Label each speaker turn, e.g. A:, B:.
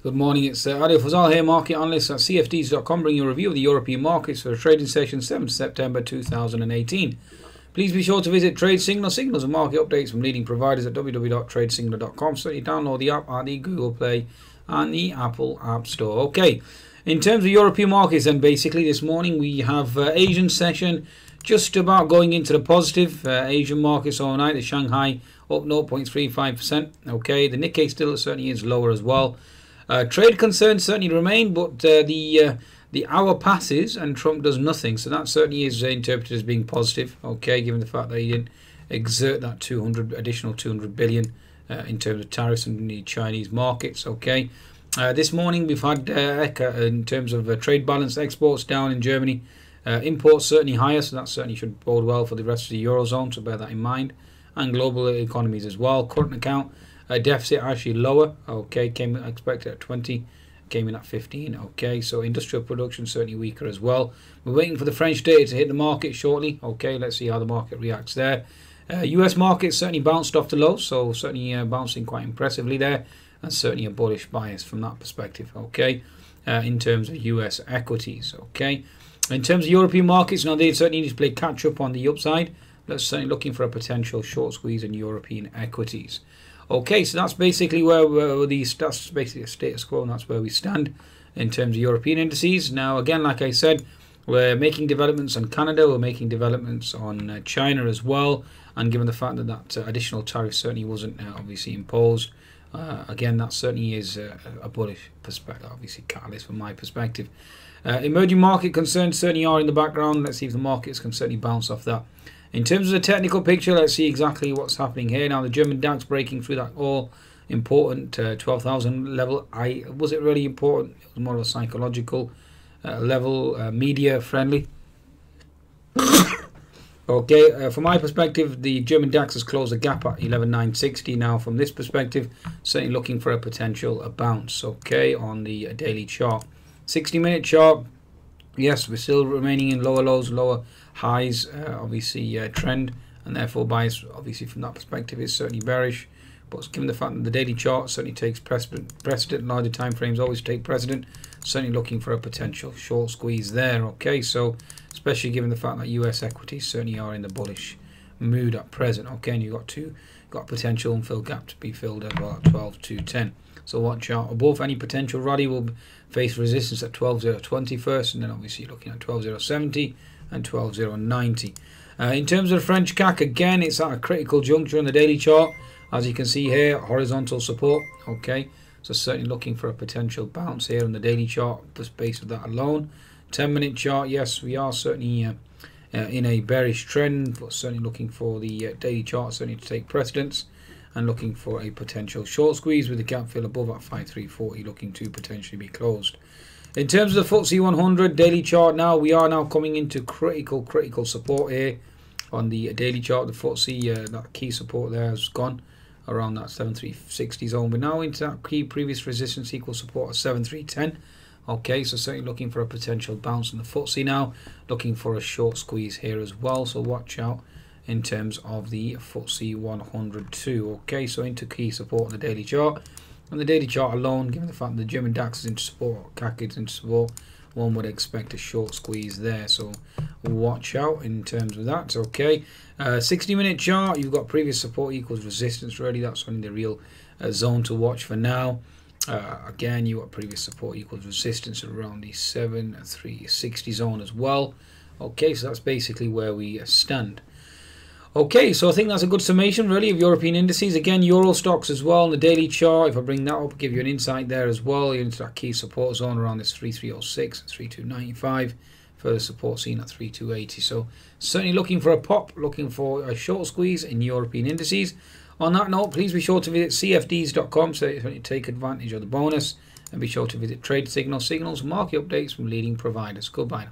A: Good morning, it's uh, Adil Fazal here, market analyst at CFDs.com, bringing you a review of the European markets for the trading session 7th September 2018. Please be sure to visit Trade Signal, signals and market updates from leading providers at www.tradesignal.com. So you download the app at the Google Play and the Apple App Store. Okay, in terms of European markets, then basically this morning we have uh, Asian session just about going into the positive. Uh, Asian markets overnight, the Shanghai up 0.35%. Okay, the Nikkei still certainly is lower as well. Uh, trade concerns certainly remain, but uh, the uh, the hour passes and Trump does nothing. So that certainly is interpreted as being positive. Okay, given the fact that he didn't exert that 200 additional 200 billion uh, in terms of tariffs in the Chinese markets. Okay. Uh, this morning we've had uh, in terms of trade balance exports down in Germany, imports certainly higher, so that certainly should bode well for the rest of the eurozone. So bear that in mind, and global economies as well. Current account uh, deficit actually lower. Okay, came expected at 20, came in at 15. Okay, so industrial production certainly weaker as well. We're waiting for the French data to hit the market shortly. Okay, let's see how the market reacts there. Uh, US market certainly bounced off the low, so certainly uh, bouncing quite impressively there, and certainly a bullish bias from that perspective. Okay, uh, in terms of US equities. Okay, in terms of European markets, now they certainly need to play catch up on the upside. Let's certainly looking for a potential short squeeze in European equities. Okay, so that's basically where, where the that's basically a status quo, and that's where we stand in terms of European indices. Now, again, like I said, we're making developments on Canada, we're making developments on uh, China as well, and given the fact that that uh, additional tariff certainly wasn't uh, obviously imposed, uh, again, that certainly is a, a bullish perspective, obviously catalyst from my perspective. Uh, emerging market concerns certainly are in the background. Let's see if the markets can certainly bounce off that. In terms of the technical picture, let's see exactly what's happening here. Now, the German DAX breaking through that all important uh, 12,000 level. I Was it really important? It was more of a psychological uh, level, uh, media friendly. Okay, uh, from my perspective, the German DAX has closed the gap at 11,960. Now, from this perspective, certainly looking for a potential a bounce, okay, on the uh, daily chart. 60 minute chart, yes, we're still remaining in lower lows, lower highs, uh, obviously uh, trend, and therefore bias, obviously from that perspective, is certainly bearish. But given the fact that the daily chart certainly takes precedent, precedent larger time frames always take precedent, certainly looking for a potential short squeeze there. Okay, so especially given the fact that US equities certainly are in the bullish mood at present. Okay, and you've got two got potential unfilled gap to be filled at 12 to 10. So watch out above any potential rally will face resistance at 12.020 first, and then obviously looking at 12.070 and 12090. Uh, in terms of the French CAC, again, it's at a critical juncture on the daily chart. As you can see here, horizontal support. Okay, so certainly looking for a potential bounce here on the daily chart, just based on that alone. 10 minute chart, yes, we are certainly uh, uh, in a bearish trend, but certainly looking for the uh, daily chart certainly to take precedence and looking for a potential short squeeze with the gap fill above at 5340 looking to potentially be closed. In terms of the FTSE 100 daily chart now, we are now coming into critical, critical support here on the daily chart. The FTSE, uh, that key support there has gone around that 7360 zone. We're now into that key previous resistance equal support of 7310. Okay, so certainly looking for a potential bounce on the FTSE now. Looking for a short squeeze here as well. So watch out in terms of the FTSE 100 too. Okay, so into key support on the daily chart. On the daily chart alone, given the fact that the German DAX is into support, CAC is into support, one would expect a short squeeze there. So watch out in terms of that. Okay, uh, 60 minute chart, you've got previous support equals resistance. Really, that's only the real uh, zone to watch for now. Uh, again, you got previous support equals resistance around the 7360 zone as well. Okay, so that's basically where we stand. Okay, so I think that's a good summation really of European indices. Again, Euro Stoxx as well on the daily chart. If I bring that up, give you an insight there as well. You're into that key support zone around this 3306 and 3295. Further support seen at 3280. So certainly looking for a pop, looking for a short squeeze in European indices. On that note, please be sure to visit cfds.com so you can take advantage of the bonus. And be sure to visit Trade Signal Signals market updates from leading providers. Goodbye.